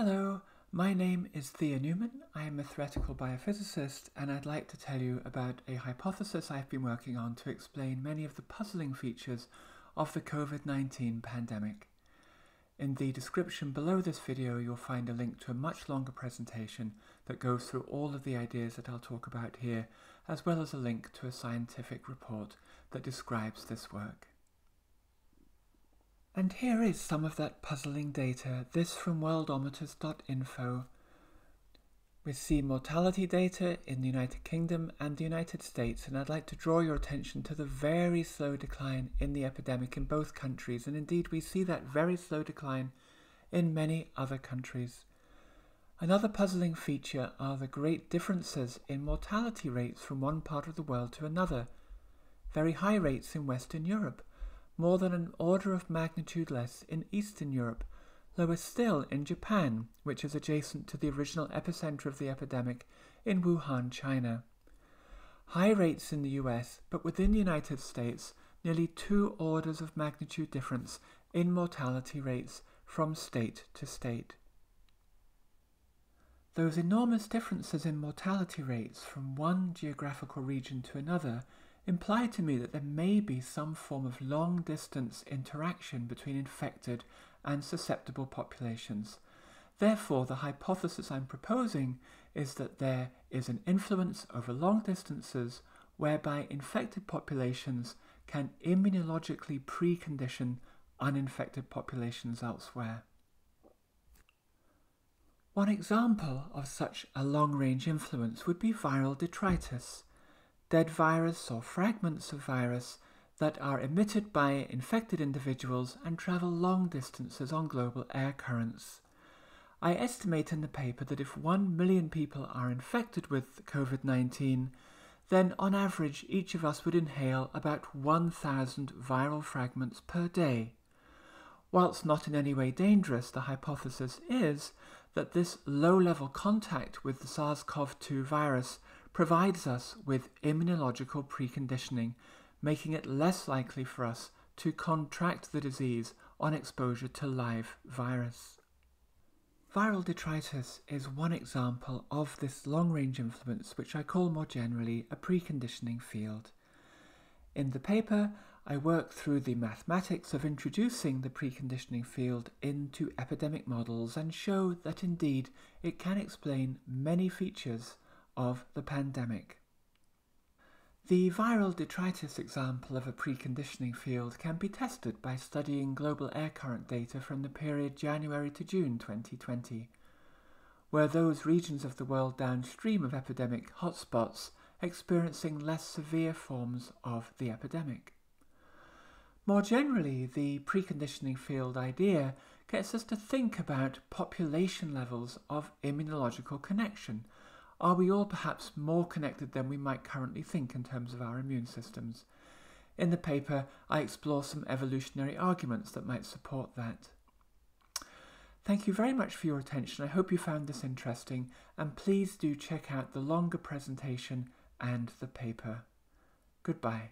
Hello, my name is Thea Newman. I am a theoretical biophysicist, and I'd like to tell you about a hypothesis I've been working on to explain many of the puzzling features of the COVID 19 pandemic. In the description below this video, you'll find a link to a much longer presentation that goes through all of the ideas that I'll talk about here, as well as a link to a scientific report that describes this work. And here is some of that puzzling data, this from worldometers.info. We see mortality data in the United Kingdom and the United States, and I'd like to draw your attention to the very slow decline in the epidemic in both countries, and indeed we see that very slow decline in many other countries. Another puzzling feature are the great differences in mortality rates from one part of the world to another. Very high rates in Western Europe, more than an order of magnitude less in Eastern Europe, lower still in Japan, which is adjacent to the original epicenter of the epidemic in Wuhan, China. High rates in the US, but within the United States, nearly two orders of magnitude difference in mortality rates from state to state. Those enormous differences in mortality rates from one geographical region to another imply to me that there may be some form of long distance interaction between infected and susceptible populations. Therefore, the hypothesis I'm proposing is that there is an influence over long distances whereby infected populations can immunologically precondition uninfected populations elsewhere. One example of such a long range influence would be viral detritus, dead virus or fragments of virus that are emitted by infected individuals and travel long distances on global air currents. I estimate in the paper that if 1 million people are infected with COVID 19, then on average each of us would inhale about 1,000 viral fragments per day. Whilst not in any way dangerous, the hypothesis is that this low level contact with the SARS CoV 2 virus provides us with immunological preconditioning, making it less likely for us to contract the disease on exposure to live virus. Viral detritus is one example of this long range influence, which I call more generally a preconditioning field. In the paper, I work through the mathematics of introducing the preconditioning field into epidemic models and show that indeed it can explain many features of the pandemic. The viral detritus example of a preconditioning field can be tested by studying global air current data from the period January to June 2020, where those regions of the world downstream of epidemic hotspots experiencing less severe forms of the epidemic. More generally, the preconditioning field idea gets us to think about population levels of immunological connection. Are we all perhaps more connected than we might currently think in terms of our immune systems? In the paper, I explore some evolutionary arguments that might support that. Thank you very much for your attention. I hope you found this interesting, and please do check out the longer presentation and the paper. Goodbye.